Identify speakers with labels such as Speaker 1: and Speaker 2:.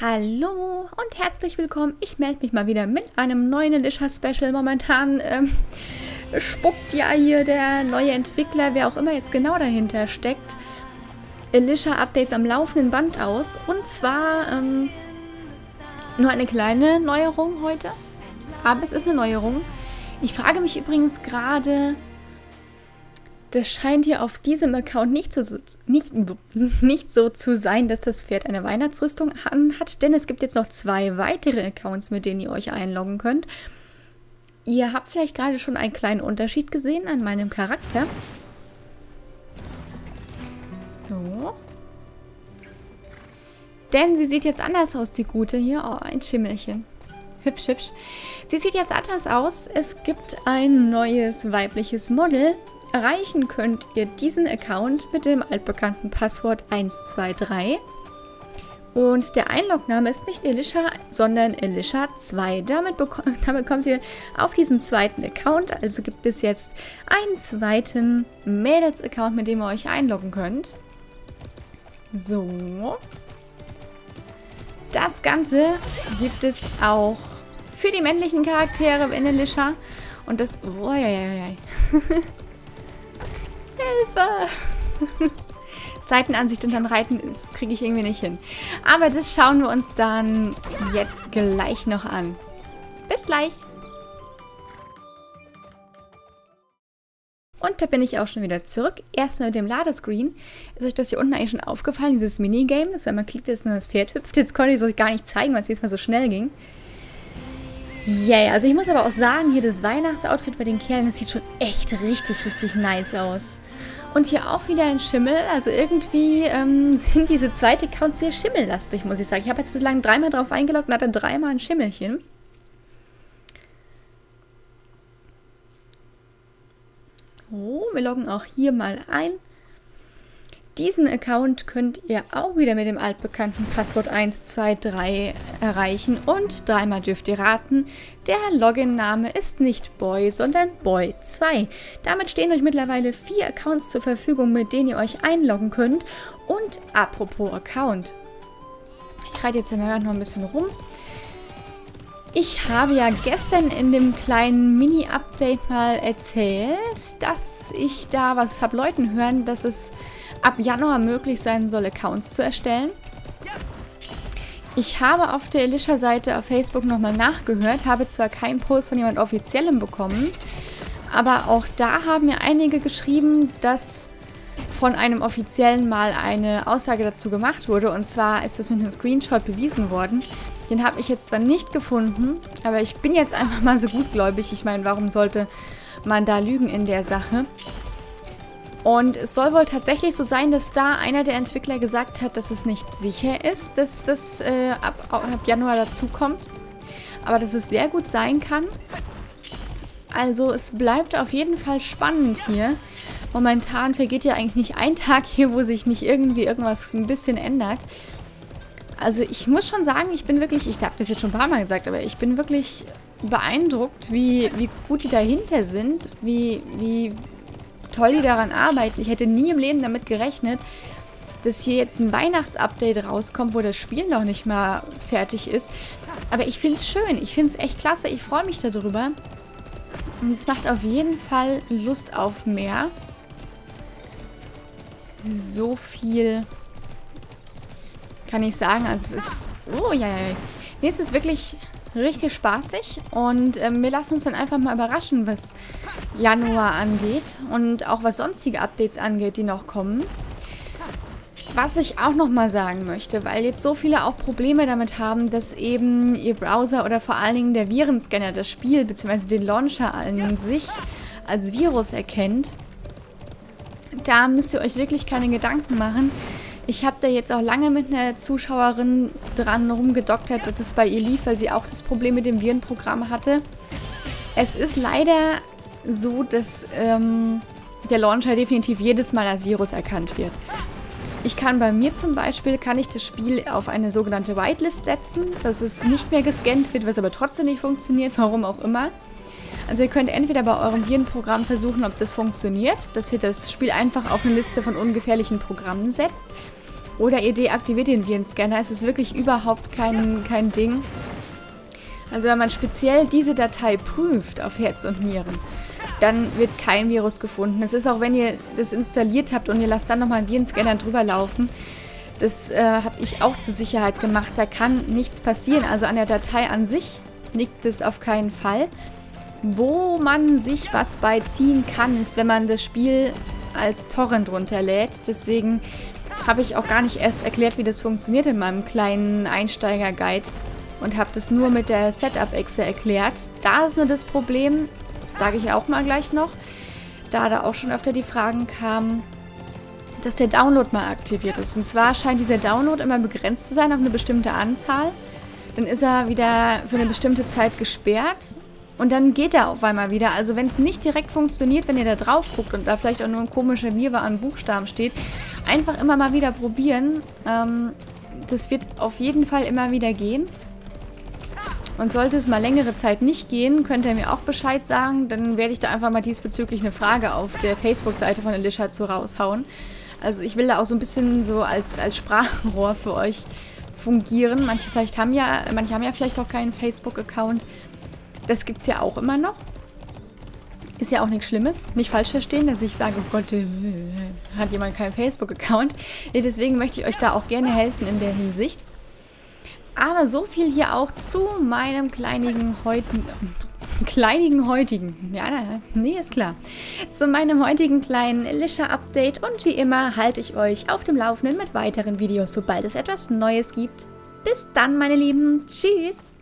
Speaker 1: Hallo und herzlich willkommen. Ich melde mich mal wieder mit einem neuen Alicia-Special. Momentan ähm, spuckt ja hier der neue Entwickler, wer auch immer jetzt genau dahinter steckt, Alicia-Updates am laufenden Band aus. Und zwar ähm, nur eine kleine Neuerung heute. Aber es ist eine Neuerung. Ich frage mich übrigens gerade, das scheint hier auf diesem Account nicht so, nicht, nicht so zu sein, dass das Pferd eine Weihnachtsrüstung hat, denn es gibt jetzt noch zwei weitere Accounts, mit denen ihr euch einloggen könnt. Ihr habt vielleicht gerade schon einen kleinen Unterschied gesehen an meinem Charakter. So. Denn sie sieht jetzt anders aus, die Gute hier. Oh, ein Schimmelchen. Hübsch, hübsch. Sie sieht jetzt anders aus. Es gibt ein neues weibliches Model, Erreichen könnt ihr diesen Account mit dem altbekannten Passwort 123. Und der Einlogname ist nicht Elisha, sondern Elisha2. Damit, damit kommt ihr auf diesen zweiten Account. Also gibt es jetzt einen zweiten Mädels-Account, mit dem ihr euch einloggen könnt. So. Das Ganze gibt es auch für die männlichen Charaktere in Elisha. Und das... Oh, ja, ja, ja. Hilfe! Seitenansicht und dann reiten, das kriege ich irgendwie nicht hin. Aber das schauen wir uns dann jetzt gleich noch an. Bis gleich! Und da bin ich auch schon wieder zurück. Erstmal mit dem Ladescreen. Ist euch das hier unten eigentlich schon aufgefallen, dieses Minigame? Das, wenn man klickt, ist das Pferd hüpft. Jetzt konnte ich es euch gar nicht zeigen, weil es diesmal so schnell ging. Yay, yeah, also ich muss aber auch sagen, hier das Weihnachtsoutfit bei den Kerlen, das sieht schon echt richtig, richtig nice aus. Und hier auch wieder ein Schimmel. Also irgendwie ähm, sind diese zweite Accounts sehr schimmellastig, muss ich sagen. Ich habe jetzt bislang dreimal drauf eingeloggt und hatte dreimal ein Schimmelchen. Oh, wir loggen auch hier mal ein. Diesen Account könnt ihr auch wieder mit dem altbekannten Passwort 123 erreichen und dreimal dürft ihr raten, der Login-Name ist nicht Boy, sondern Boy2. Damit stehen euch mittlerweile vier Accounts zur Verfügung, mit denen ihr euch einloggen könnt. Und apropos Account. Ich reite jetzt hier mal noch ein bisschen rum. Ich habe ja gestern in dem kleinen Mini-Update mal erzählt, dass ich da was habe Leuten hören, dass es ab Januar möglich sein soll, Accounts zu erstellen. Ich habe auf der Elisha-Seite auf Facebook nochmal nachgehört, habe zwar keinen Post von jemand Offiziellem bekommen, aber auch da haben mir einige geschrieben, dass von einem Offiziellen mal eine Aussage dazu gemacht wurde. Und zwar ist das mit einem Screenshot bewiesen worden. Den habe ich jetzt zwar nicht gefunden, aber ich bin jetzt einfach mal so gutgläubig. Ich meine, warum sollte man da lügen in der Sache? Und es soll wohl tatsächlich so sein, dass da einer der Entwickler gesagt hat, dass es nicht sicher ist, dass das äh, ab, ab Januar dazukommt. Aber dass es sehr gut sein kann. Also es bleibt auf jeden Fall spannend hier. Momentan vergeht ja eigentlich nicht ein Tag hier, wo sich nicht irgendwie irgendwas ein bisschen ändert. Also ich muss schon sagen, ich bin wirklich, ich habe das jetzt schon ein paar Mal gesagt, aber ich bin wirklich beeindruckt, wie, wie gut die dahinter sind, wie, wie toll die daran arbeiten. Ich hätte nie im Leben damit gerechnet, dass hier jetzt ein Weihnachtsupdate rauskommt, wo das Spiel noch nicht mal fertig ist. Aber ich finde es schön. Ich finde es echt klasse. Ich freue mich darüber. Und es macht auf jeden Fall Lust auf mehr. So viel kann ich sagen. Also es ist... Oh, ja, ja. Nee, es ist wirklich richtig spaßig und ähm, wir lassen uns dann einfach mal überraschen, was Januar angeht und auch was sonstige Updates angeht, die noch kommen. Was ich auch nochmal sagen möchte, weil jetzt so viele auch Probleme damit haben, dass eben ihr Browser oder vor allen Dingen der Virenscanner das Spiel bzw. den Launcher an sich als Virus erkennt, da müsst ihr euch wirklich keine Gedanken machen. Ich habe da jetzt auch lange mit einer Zuschauerin dran rumgedoktert, dass es bei ihr lief, weil sie auch das Problem mit dem Virenprogramm hatte. Es ist leider so, dass ähm, der Launcher definitiv jedes Mal als Virus erkannt wird. Ich kann bei mir zum Beispiel, kann ich das Spiel auf eine sogenannte Whitelist setzen, dass es nicht mehr gescannt wird, was aber trotzdem nicht funktioniert, warum auch immer. Also ihr könnt entweder bei eurem Virenprogramm versuchen, ob das funktioniert, dass ihr das Spiel einfach auf eine Liste von ungefährlichen Programmen setzt. Oder ihr deaktiviert den Virenscanner. Es ist wirklich überhaupt kein, kein Ding. Also wenn man speziell diese Datei prüft auf Herz und Nieren, dann wird kein Virus gefunden. Es ist auch, wenn ihr das installiert habt und ihr lasst dann nochmal einen Virenscanner drüber laufen, das äh, habe ich auch zur Sicherheit gemacht. Da kann nichts passieren. Also an der Datei an sich liegt es auf keinen Fall. Wo man sich was beiziehen kann, ist, wenn man das Spiel als Torrent runterlädt. Deswegen habe ich auch gar nicht erst erklärt, wie das funktioniert in meinem kleinen Einsteiger-Guide und habe das nur mit der Setup-Exe erklärt. Da ist nur das Problem, sage ich auch mal gleich noch, da da auch schon öfter die Fragen kamen, dass der Download mal aktiviert ist. Und zwar scheint dieser Download immer begrenzt zu sein auf eine bestimmte Anzahl. Dann ist er wieder für eine bestimmte Zeit gesperrt und dann geht er auf einmal wieder. Also wenn es nicht direkt funktioniert, wenn ihr da drauf guckt und da vielleicht auch nur ein komischer Wirrwarr an Buchstaben steht, einfach immer mal wieder probieren. Ähm, das wird auf jeden Fall immer wieder gehen. Und sollte es mal längere Zeit nicht gehen, könnt ihr mir auch Bescheid sagen. Dann werde ich da einfach mal diesbezüglich eine Frage auf der Facebook-Seite von Alicia zu raushauen. Also ich will da auch so ein bisschen so als, als Sprachrohr für euch fungieren. Manche vielleicht haben ja, manche haben ja vielleicht auch keinen Facebook-Account. Das gibt es ja auch immer noch. Ist ja auch nichts Schlimmes. Nicht falsch verstehen, dass ich sage, oh Gott, äh, hat jemand keinen Facebook-Account. Deswegen möchte ich euch da auch gerne helfen in der Hinsicht. Aber so viel hier auch zu meinem kleinigen heutigen... Kleinigen heutigen. Ja, nee, ist klar. Zu meinem heutigen kleinen Lisha-Update. Und wie immer halte ich euch auf dem Laufenden mit weiteren Videos, sobald es etwas Neues gibt. Bis dann, meine Lieben. Tschüss.